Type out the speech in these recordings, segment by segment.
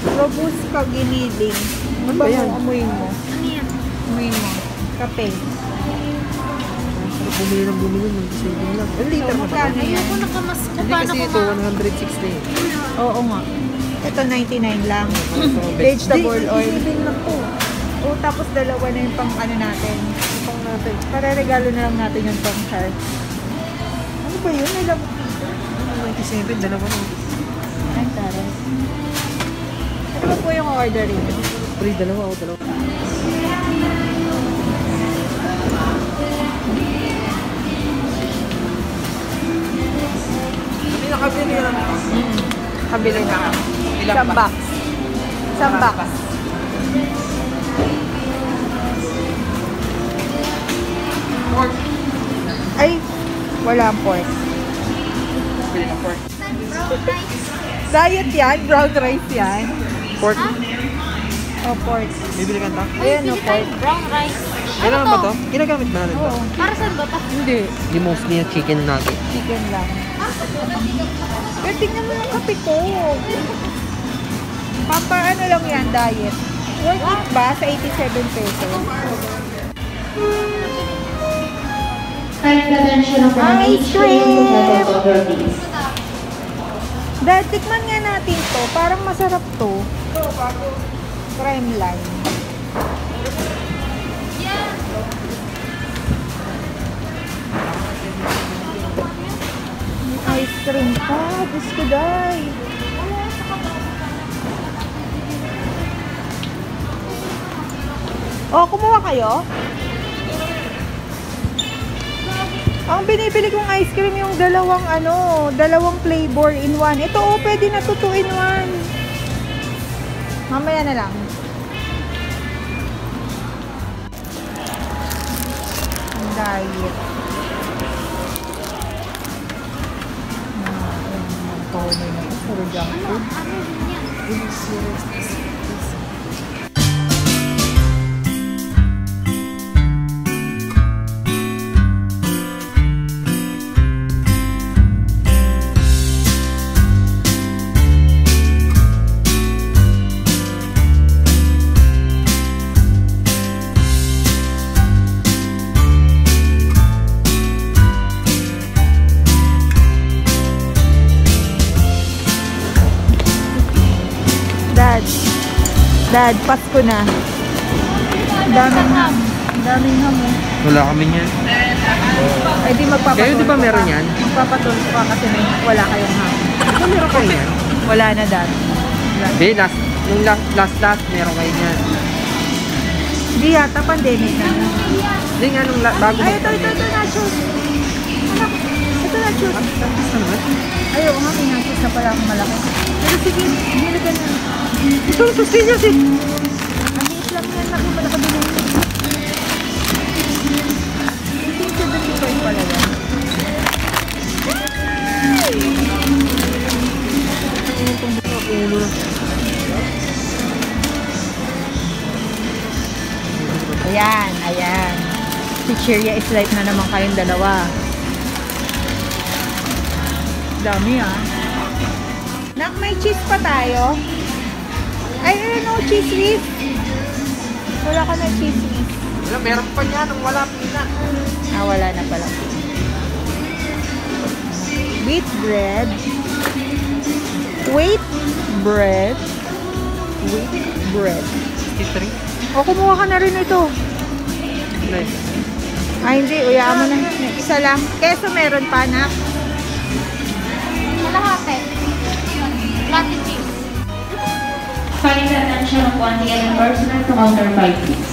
Robusta giniling. Ano ba yan? mo? Amuin mo. Ano yan? Amuin mo. Kape. Sarap bumili ng bumili ng saving lang. Ang liter magkano yan? Ayoko nakamas ko. Hindi kasi ito, ma... 160. Oo nga. Ito 99 lang. Vegetable oil. Saving lang po. O tapos dalawa na yung pang ano natin. Pang natin. Para regalo na lang natin yung pang heart. Ano ba yun? May lab- 97, dalawa na. Ano ba po yung order rin? Free, dalawa o dalawa. Kami nakabili na lang. Kabili na. Ilang Isang box? Isang box. Pork. Ay, wala ang pork. Bili ng pork. Diet yan? Brown rice yan? Pork. O pork. Bibili ka ito? Ayan o, Bili pork. brown rice. Ano naman ba to? Ginagamit ba natin? Oo. Para saan ba ito? Hindi. Di mostly yung chicken nugget. Chicken lang. Pero tingnan mo yung kape ko. Papa, ano lang yan, diet. Worth it ba sa 87 pesos? Ice cream. Dahil tikman nga natin to. Parang masarap to. Crime line. May ice cream pa. Diyos ko, day. Oh, kumuha kayo? Ang binibili kong ice cream yung dalawang ano, dalawang flavor in one. Ito oh, pwede na to two in one. Mamaya na lang. Ang diet. Ang tono na ito. Puro junk food. Ano din yan? Dad. Dad, Pasko na. Daming ham. Daming ham oh. Wala kami niyan. Eh di magpapatulpo Kayo di ba meron yan? Magpapatulpo ka kasi may wala kayong ham. Ano meron kayo yan? Wala na dad. Wala. Hindi, last, yung last, last, last, meron kayo niyan. Hindi yata pandemic na. Hindi nga, nung bago Ay, ito, ito, ito, nachos. Ito nachos. Tapos na naman. Ayaw nga, nachos na pala akong malaki. Pero sige, nilagyan na. Ito, sustinyo si. Ang liit lang yan, laki mo nakabili. 1875 pala yan. Ulo na. Ayan, ayan. Si Cheria is light na naman kayong dalawa. Dami ah. Nak, may cheese pa tayo? Ay, ano, no cheese whiz? Wala ka na cheese whiz. Wala, meron pa niya nung wala pina. Ah, wala na pala. Wheat bread. Wheat bread. Wheat bread. 63. O, kumuha ka na rin ito. Nice. Ay, hindi. Uyaan mo na. Isa lang. Keso meron pa, nak. Kalahate. Latte cheese. Kind attention of and personal to counter 5 please.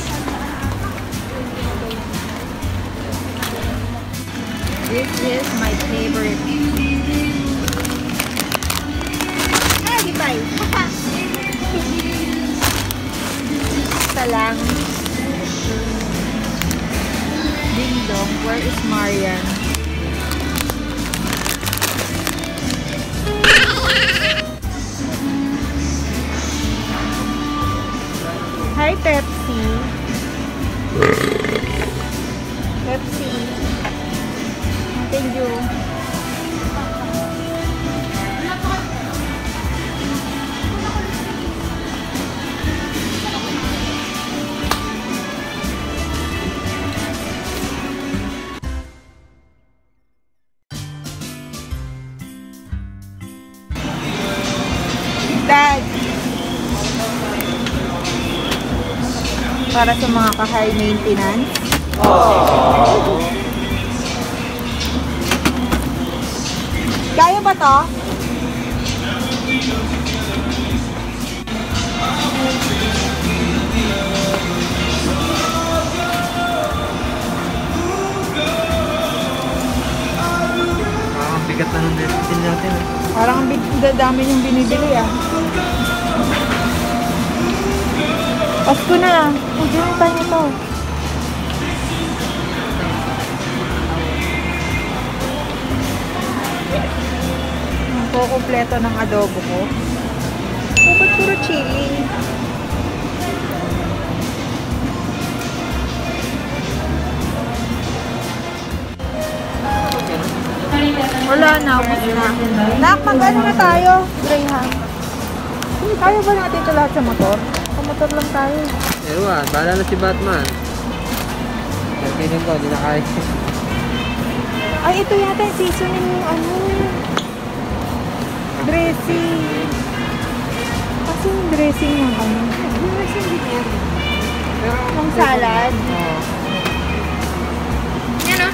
Para sa mga ka-high maintenance. Kaya ba to? Parang bigat na ng natin. eh. Parang ang dadami yung binibili ah. Pasko na. Pwede pa niyo to. Ang kukumpleto ng adobo ko. Oh, ba't puro chili? Wala na, ubos na. Nak, mag-ano na tayo? Greyhound. Kaya ba natin ito lahat sa motor? Motor lang tayo. Ewan, bahala na si Batman. Pero feeling ko, hindi na kaya. Ay, ito yata yung seasoning yung ano. Dressing. Kasi yung dressing ng ano. Yung dressing yan. Pero, Yung salad. Oo. Yan o.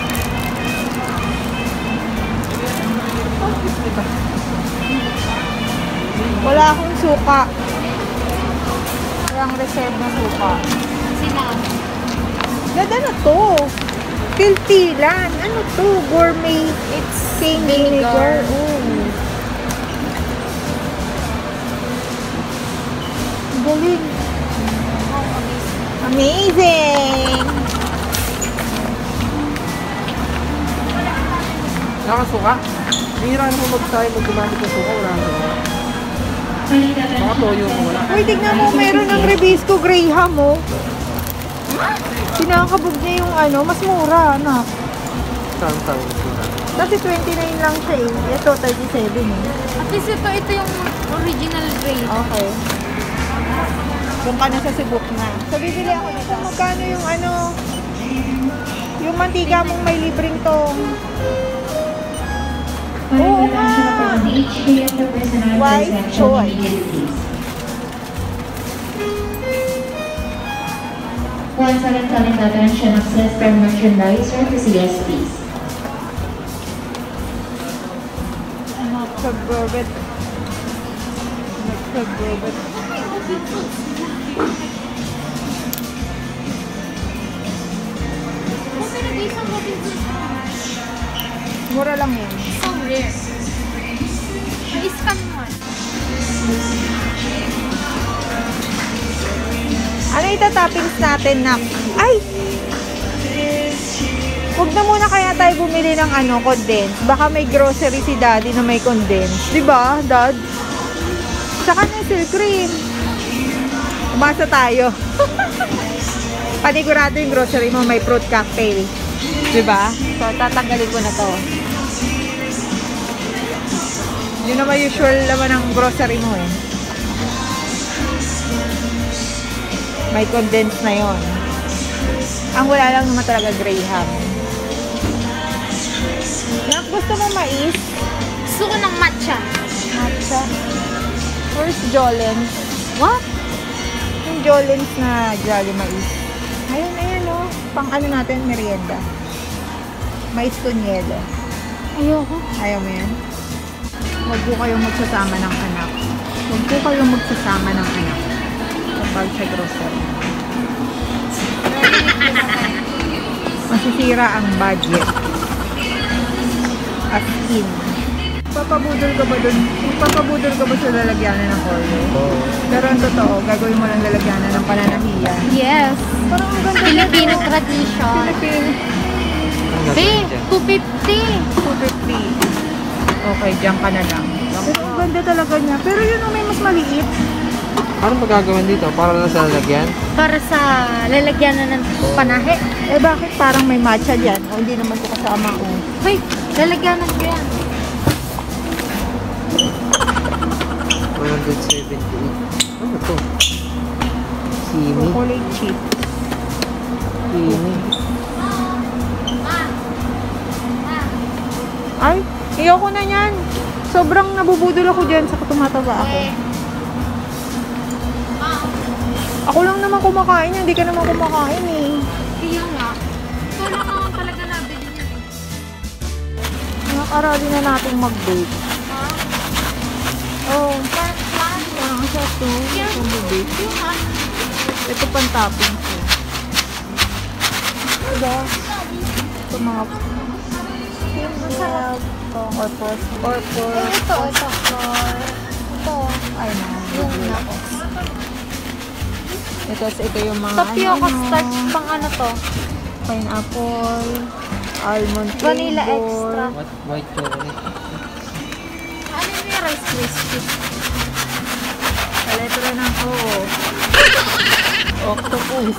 Wala akong suka. Walang reserve na suka. Sila. Ganda na to. Tiltilan. Ano to? Gourmet. It's cane vinegar. vinegar. Oh. Galing. Amazing! Wala kang suka? Bihira na mo mag-tayo mag-gumamit ng suka. Wala kang suka. Baka toyo mo wala. Uy, tignan mo, meron ng Rebisco Graham, oh. Sinakabog niya yung ano, mas mura, anak. Saan suka? Kasi 29 lang siya eh. Ito, 37 eh. At least ito, ito yung original grade. Okay. Kung ka na sa Cebu na. So, bibili ako nito. Magkano yung ano, yung mantika mong may libreng tong. Oo nga. Wise choice. Once again, calling the attention of Sister Merchandiser to pero di isang Robinson. Mura lang yun. So rare. Na-scam mo. Ano ita-toppings natin na? Ay! Huwag na muna kaya tayo bumili ng ano, condense. Baka may grocery si daddy na may condense. Di ba, dad? Tsaka na yung cream. Umasa tayo. Panigurado yung grocery mo may fruit cocktail. Ba? So, tatanggalin ko na to. Yun naman usual naman ng grocery mo eh. May condense na yon. Ang wala lang naman talaga Graham. Nak, gusto mo mais? Gusto ko ng matcha. Matcha. Where's Jolens? What? Yung Jolens na Jolly mais. Ayun, ayun oh. Pang ano natin, merienda. Mais con yelo. Ayoko. Ayaw mo yan? Huwag po kayong magsasama ng anak. Huwag po kayong magsasama ng anak. Kapag sa grocery. Masisira ang budget. As in. Papabudol ka ba dun? Papabudol ka ba sa lalagyanan ng Oreo? Oo. Pero ang totoo, gagawin mo lang lalagyanan ng pananahiya. Yes. Parang ang ganda Filipino tradition. Filipino. Ang Be, gagawin dyan? 250. 250. Okay, diyan ka na lang. Pero ang ganda talaga niya. Pero yun ang may mas maliit. Anong magagawin dito? Para lang sa lalagyan? Para sa lalagyan na ng panahe. Eh bakit parang may matcha dyan? O hindi naman ito kasama ko. Hoy, lalagyanan ko yan. 178. Ano to? Sini. Chocolate chip. Sini. Ay, ayoko na yan. Sobrang nabubudol ako dyan sa tumataba ako. Ako lang naman kumakain, hindi ka naman kumakain eh. Kaya nga. Wala ka nga talaga nabili niya. Nakarali na natin mag-bake. Ha? Oh, Plan, plan. parang siya to. Bake. Yung ha? Ito pang topping ko. Diba? Ito mga milk, or pork, or Eh, pork, ito, ito. Ito. ay na. Yung nako. Ito, ito yung mga Tapioca ano, starch pang ano to? pineapple, almond Vanilla flavor. extra. What? White chocolate. Ano yung Rice Krispies? Sa letra ng O. Octopus.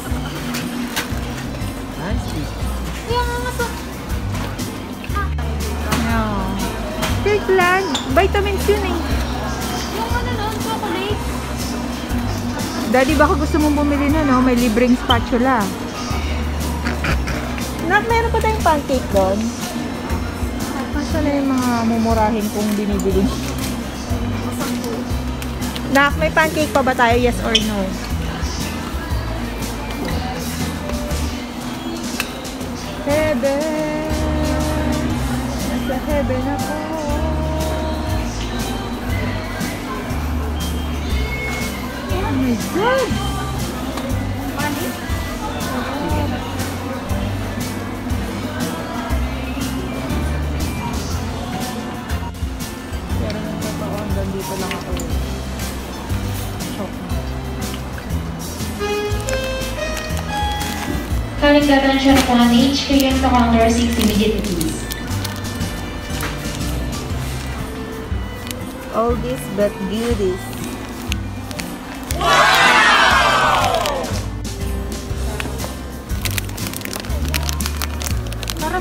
Cake lang. Vitamins yun eh. Yung ano nun, chocolate. Daddy, baka gusto mong bumili na, no? May libreng spatula. Na, meron pa tayong pancake doon. Masa na yung mga mumurahin kong binibili? Nak, may pancake pa ba tayo? Yes or no? Heaven. Nasa heaven ako. God! Pero nung totoo, hanggang dito lang ako. Shock. Calling the attention unit to counter 6 immediately please. All this but goodies.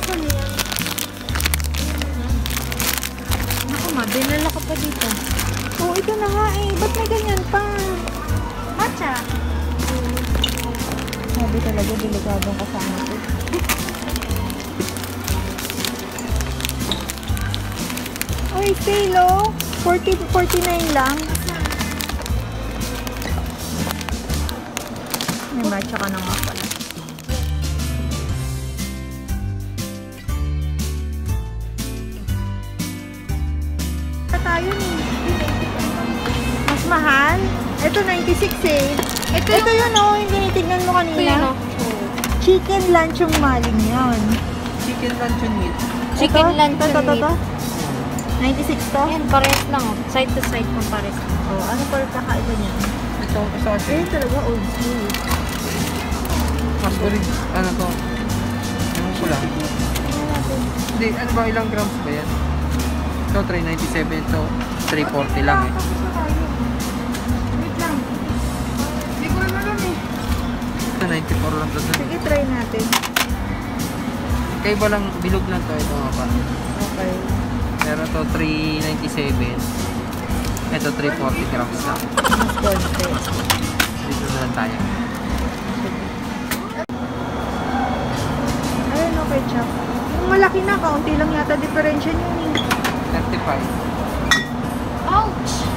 Para sa niya. Naku ma, dinala ka pa dito. Oh, ito na nga eh. Ba't may ganyan pa? Matcha. Sabi talaga, delikadong kasama ko. Oy, sale oh. 40, 49 lang. May matcha ka na nga Ito Ito yung- yun oh, yung tinitignan mo Ito kanina. yun, oh. Chicken luncheon maling yun. Chicken luncheon meat. Chicken Ito? luncheon Ito, ito, ito, meat. 96 to? Ayan, parehas lang oh. Side to side pang pares. Oh, ano pa kakaiba niya? Ito, sausage. Eh, talaga old school. Mas ulit. Ano to? Ewan ko lang. Hindi, ano ba? Ilang grams ba yan? Ito, 397. Ito, 340 lang eh. 94 lang to. Sige, try natin. Kaya ba lang, bilog lang to. Ito nga pa. Okay. Pero to 397. Ito, 340 grams lang. Mas konti. Dito na lang tayo. Ayun, okay, Chuck. Yung malaki na, kaunti lang yata differential yun eh. 35. Ouch!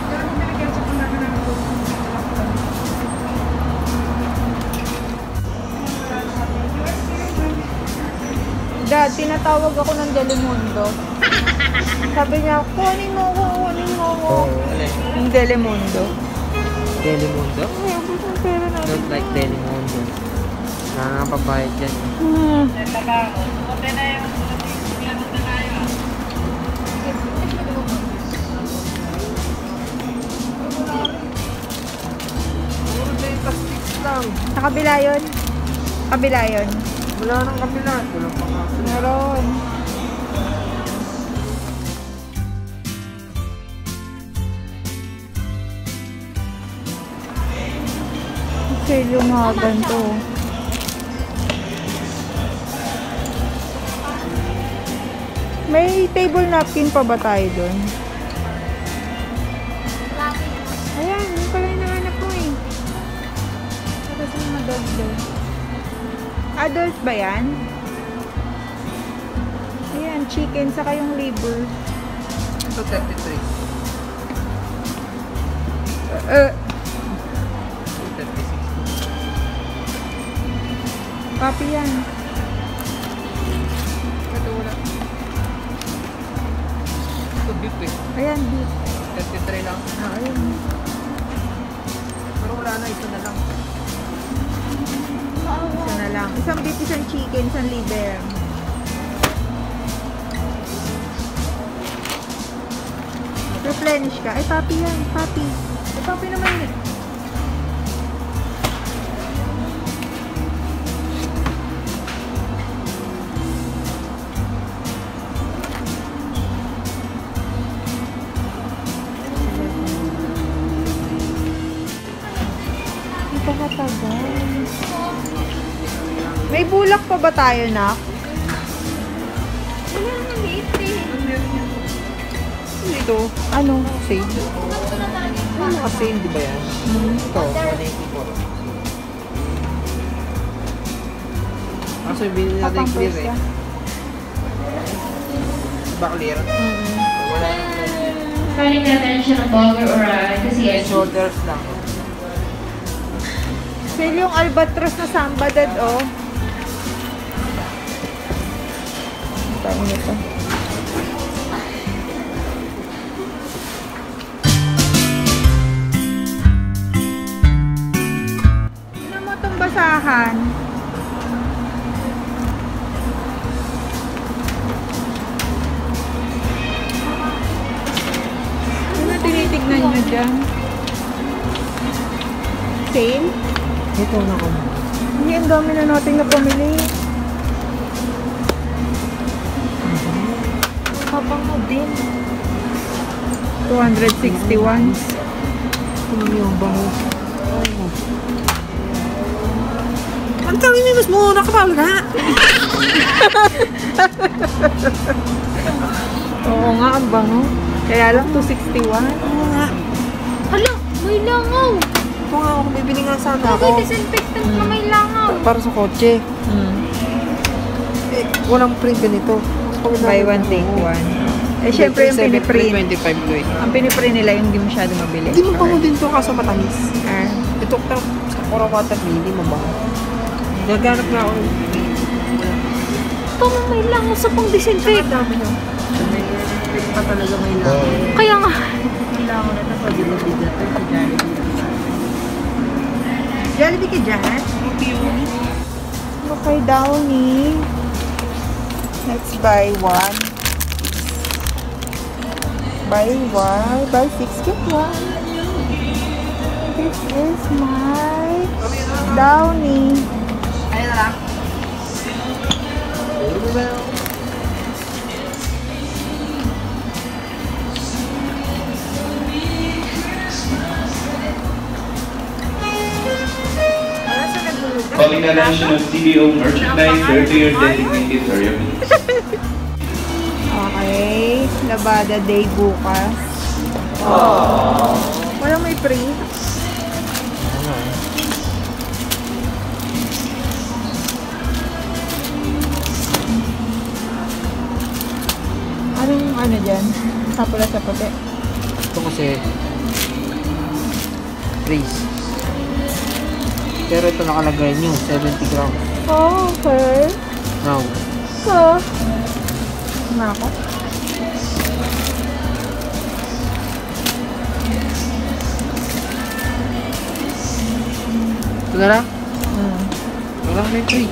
Dad, tinatawag ako ng Delimundo. Sabi niya, kunin mo ko, kunin mo ko. Yung Delimundo. Delimundo? Ay, abot ang pera natin. Don't like Delimundo. Nakakapabayad dyan. Hmm. Puro data sticks lang. Sa kabila yun. Kabila yun. Wala nang kapila. Wala pa nga. Meron. Yung mga ganito. May table napkin pa ba tayo doon? Adult ba yan? Ayan, chicken, saka yung liver. Ito 33. Uh, 36. Copy yan. Ito wala. Ito beef eh. Ayan, beef. 33 lang. Ah, ayun. Pero wala na, isa na lang. Isa na lang. Isang beef, isang chicken, isang liver. Replenish ka. Ay, papi yan. Papi. Ay, papi naman eh. Napakatagal. May bulak pa ba tayo, Nak? Eh. Ito. Ano? Same. Ano naka-same, di ba yan? Ito, 184. Kaso yung binili natin Papang clear eh. ka. Ba clear? Mm-mm. Wala. Calling the attention of Bogger or uh, kasi Shoulders lang. Sale yung albatros na samba dad, oh. Ang dami nito. Ano mo itong basahan? Ano tinitignan nyo dyan? Sale? Ito na ko. Hindi, ang dami na natin na pamili. 261. Ito na yung bango. Ang tawin mo, mas muna ka talaga. Oo nga, ang bango. Kaya lang 261. Oo nga. Hala, may langaw. Ito nga ako, bibili nga sana ako. disinfectant na may langaw? Para sa kotse. Mm. Eh, walang print ganito. Buy one, take one. Eh, syempre yung piniprint. 25 Lloyd. Ang piniprint nila yung hindi masyado mabili. Hindi mo bango din to kaso matamis. Ah. Ito ka sa Cora Water hindi mo bango. Naghanap na ako. Ito na may langaw sa pang disinfect. dami na. Print pa talaga may lang. Kaya nga. Kailangan na ito pag binibigyan ito sa Jollibee. Jollibee ka dyan? Okay, Downy. Let's buy one. Buy one. Buy six, get one. This is my Downy. Ayun na lang. Wala sa naglulugan. Calling the attention of CBO merchandise, go to your designated area. Okay. Labada day bukas. Walang may free. Anong ano dyan? Kapula sa puti. Ito kasi freeze. Pero ito nakalagay nyo, 70 grams. Oh, okay. Now, So, na ako. Ito na lang. Hmm. Wala may free.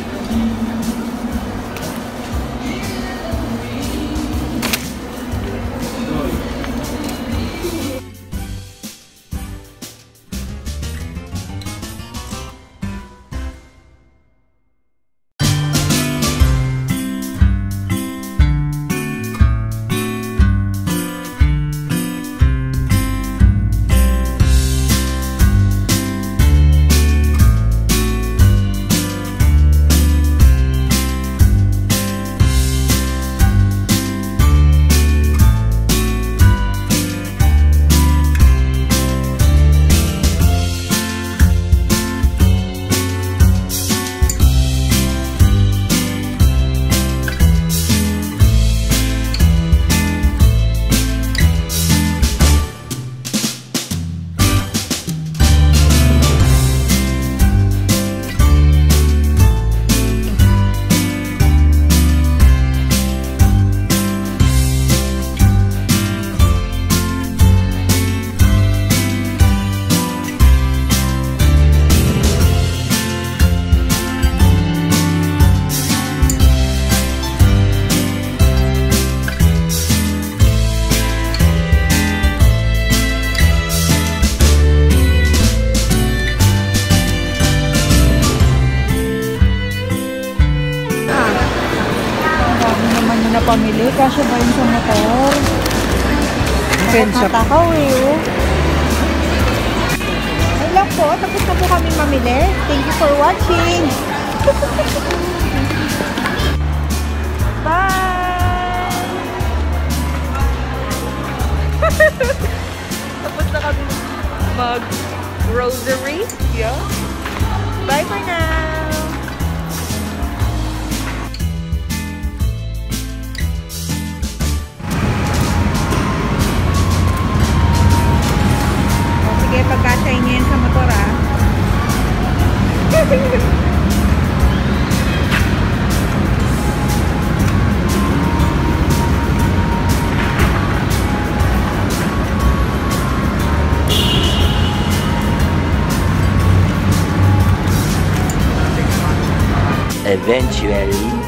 Tapos na po kami mamili. Thank you for watching. Bye! tapos na kami mag-rosary. Yeah. Bye for now! Pagkasya niyo yan sa motor, ah. Eventually.